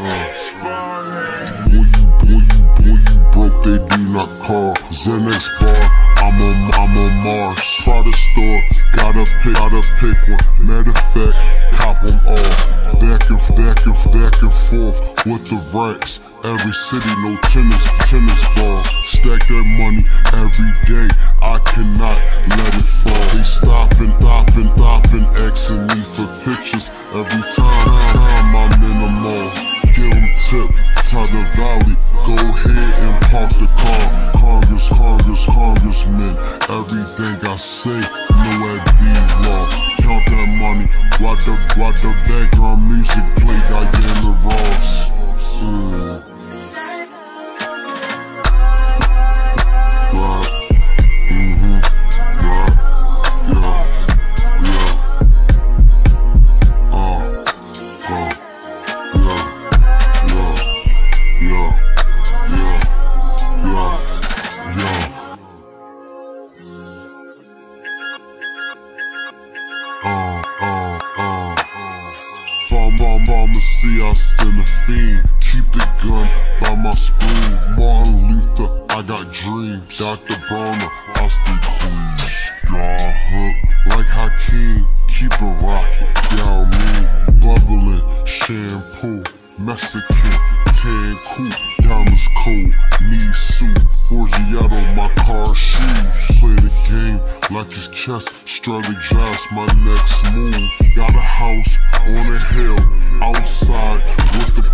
Boy, you, boy, you, boy, you broke, they do not call. Xanax bar, I'm on, I'm on Mars. Prada store, gotta pick, gotta pick one. Matter of fact, cop them all. Back and, back and, back and forth with the racks. Every city, no tennis, tennis ball. Stack that money every day. I cannot let it fall. They stopping, stopping, stopping, asking me for pictures every time I'm in the mall them tip, tell the valley, go ahead and park the car. Congress, Congress, congressman, everything I say, it be law. Count that money, watch the, watch the background music Uh, uh, uh. Bomb, bomb, bomb, see us in the fiend. Keep the gun by my spoon. Martin Luther, I got dreams. Dr. Bronner, Austin Queen. Y'all hook like Hakeem. Keep it rockin', y'all mean. Bubbling, shampoo, Mexican, tan cool pajamas, coat, knee suit, Forgiato, my car shoes. Play the game like it's chess, strategize my next move. Got a house on a hill, outside with the